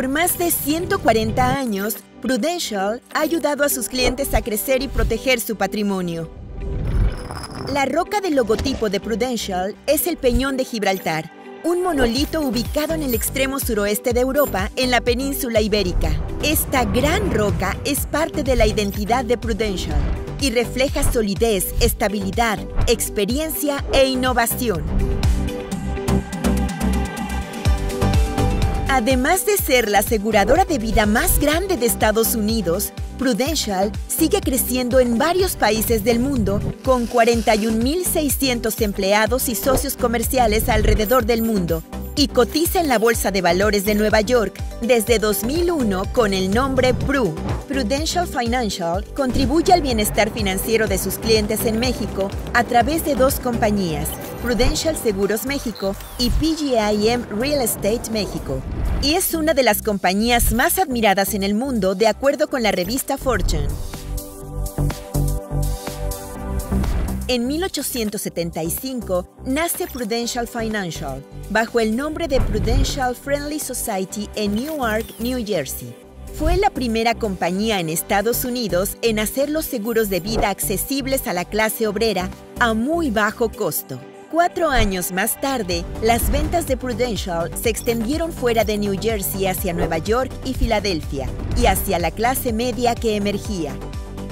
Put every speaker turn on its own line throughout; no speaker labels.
Por más de 140 años, Prudential ha ayudado a sus clientes a crecer y proteger su patrimonio. La roca del logotipo de Prudential es el Peñón de Gibraltar, un monolito ubicado en el extremo suroeste de Europa, en la península ibérica. Esta gran roca es parte de la identidad de Prudential y refleja solidez, estabilidad, experiencia e innovación. Además de ser la aseguradora de vida más grande de Estados Unidos, Prudential sigue creciendo en varios países del mundo con 41.600 empleados y socios comerciales alrededor del mundo y cotiza en la Bolsa de Valores de Nueva York desde 2001 con el nombre PRU. Prudential Financial contribuye al bienestar financiero de sus clientes en México a través de dos compañías, Prudential Seguros México y PGIM Real Estate México. Y es una de las compañías más admiradas en el mundo de acuerdo con la revista Fortune. En 1875 nace Prudential Financial, bajo el nombre de Prudential Friendly Society en Newark, New Jersey. Fue la primera compañía en Estados Unidos en hacer los seguros de vida accesibles a la clase obrera a muy bajo costo. Cuatro años más tarde, las ventas de Prudential se extendieron fuera de New Jersey hacia Nueva York y Filadelfia, y hacia la clase media que emergía.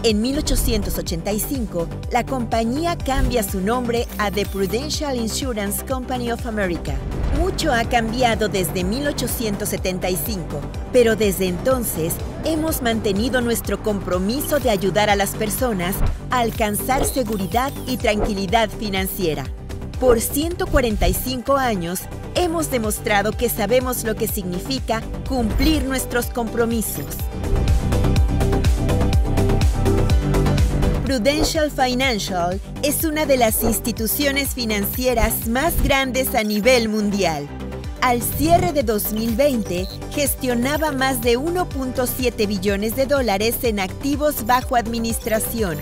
En 1885, la compañía cambia su nombre a The Prudential Insurance Company of America. Mucho ha cambiado desde 1875, pero desde entonces hemos mantenido nuestro compromiso de ayudar a las personas a alcanzar seguridad y tranquilidad financiera. Por 145 años, hemos demostrado que sabemos lo que significa cumplir nuestros compromisos. Prudential Financial es una de las instituciones financieras más grandes a nivel mundial. Al cierre de 2020, gestionaba más de 1.7 billones de dólares en activos bajo administración.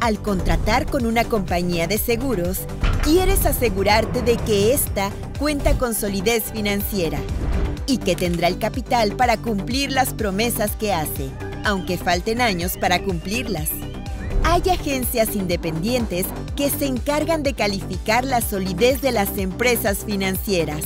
Al contratar con una compañía de seguros, quieres asegurarte de que ésta cuenta con solidez financiera y que tendrá el capital para cumplir las promesas que hace, aunque falten años para cumplirlas. Hay agencias independientes que se encargan de calificar la solidez de las empresas financieras.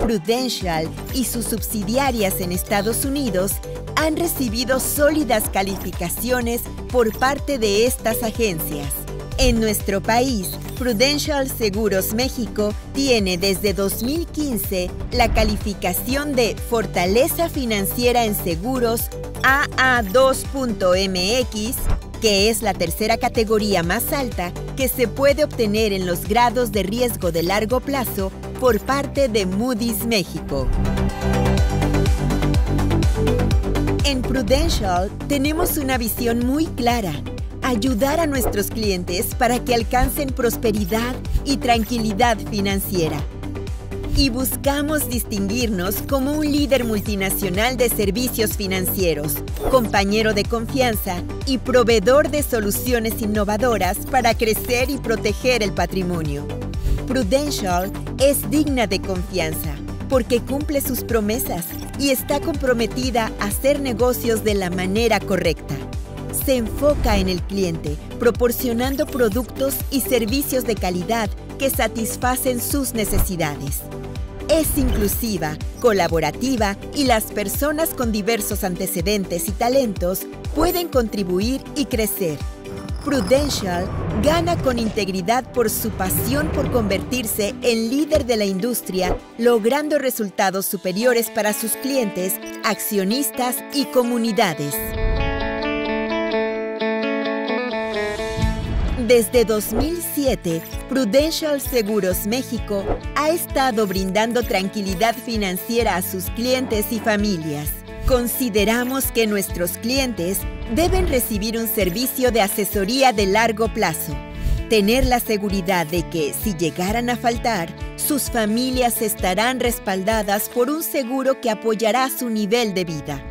Prudential y sus subsidiarias en Estados Unidos han recibido sólidas calificaciones por parte de estas agencias. En nuestro país, Prudential Seguros México tiene desde 2015 la calificación de Fortaleza Financiera en Seguros AA2.mx, que es la tercera categoría más alta que se puede obtener en los grados de riesgo de largo plazo por parte de Moody's México. En Prudential tenemos una visión muy clara ayudar a nuestros clientes para que alcancen prosperidad y tranquilidad financiera. Y buscamos distinguirnos como un líder multinacional de servicios financieros, compañero de confianza y proveedor de soluciones innovadoras para crecer y proteger el patrimonio. Prudential es digna de confianza porque cumple sus promesas y está comprometida a hacer negocios de la manera correcta se enfoca en el cliente, proporcionando productos y servicios de calidad que satisfacen sus necesidades. Es inclusiva, colaborativa y las personas con diversos antecedentes y talentos pueden contribuir y crecer. Prudential gana con integridad por su pasión por convertirse en líder de la industria, logrando resultados superiores para sus clientes, accionistas y comunidades. Desde 2007, Prudential Seguros México ha estado brindando tranquilidad financiera a sus clientes y familias. Consideramos que nuestros clientes deben recibir un servicio de asesoría de largo plazo. Tener la seguridad de que, si llegaran a faltar, sus familias estarán respaldadas por un seguro que apoyará su nivel de vida.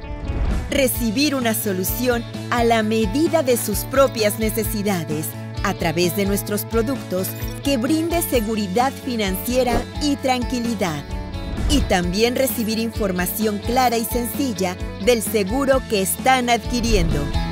Recibir una solución a la medida de sus propias necesidades a través de nuestros productos que brinde seguridad financiera y tranquilidad. y también recibir información clara y sencilla del seguro que están adquiriendo.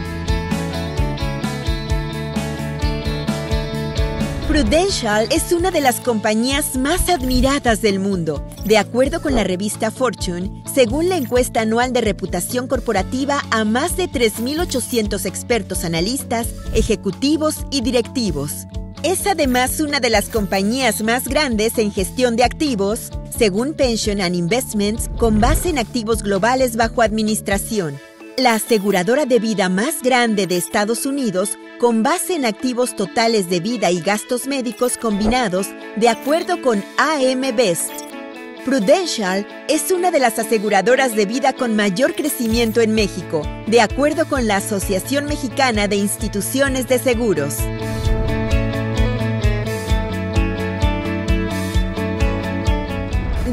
Prudential es una de las compañías más admiradas del mundo. De acuerdo con la revista Fortune, según la encuesta anual de reputación corporativa a más de 3.800 expertos analistas, ejecutivos y directivos. Es además una de las compañías más grandes en gestión de activos, según Pension and Investments, con base en activos globales bajo administración. La aseguradora de vida más grande de Estados Unidos con base en activos totales de vida y gastos médicos combinados de acuerdo con AM Best. Prudential es una de las aseguradoras de vida con mayor crecimiento en México, de acuerdo con la Asociación Mexicana de Instituciones de Seguros.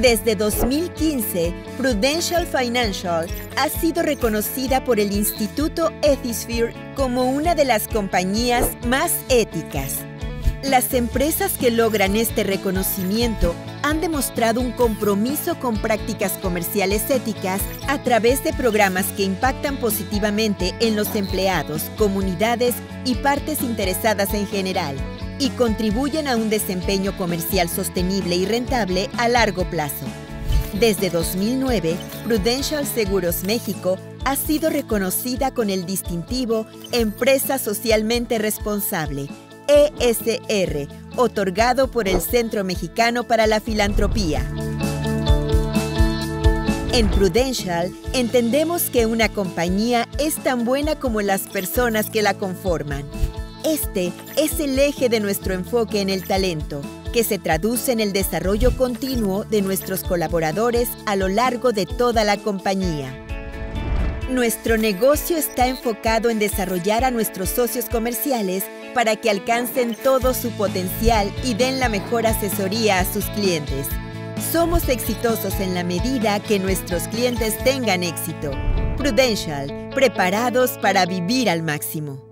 Desde 2015, Prudential Financial ha sido reconocida por el Instituto Ethisphere como una de las compañías más éticas. Las empresas que logran este reconocimiento han demostrado un compromiso con prácticas comerciales éticas a través de programas que impactan positivamente en los empleados, comunidades y partes interesadas en general y contribuyen a un desempeño comercial sostenible y rentable a largo plazo. Desde 2009, Prudential Seguros México ha sido reconocida con el distintivo Empresa Socialmente Responsable, ESR, otorgado por el Centro Mexicano para la Filantropía. En Prudential entendemos que una compañía es tan buena como las personas que la conforman. Este es el eje de nuestro enfoque en el talento, que se traduce en el desarrollo continuo de nuestros colaboradores a lo largo de toda la compañía. Nuestro negocio está enfocado en desarrollar a nuestros socios comerciales para que alcancen todo su potencial y den la mejor asesoría a sus clientes. Somos exitosos en la medida que nuestros clientes tengan éxito. Prudential, preparados para vivir al máximo.